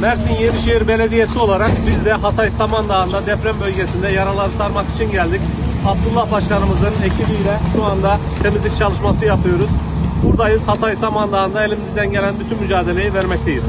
Mersin Yenişehir Belediyesi olarak biz de Hatay Samandağ'ında deprem bölgesinde yaraları sarmak için geldik. Abdullah Başkanımızın ekibiyle şu anda temizlik çalışması yapıyoruz. Buradayız Hatay Samandağ'ında elimizden gelen bütün mücadeleyi vermekteyiz.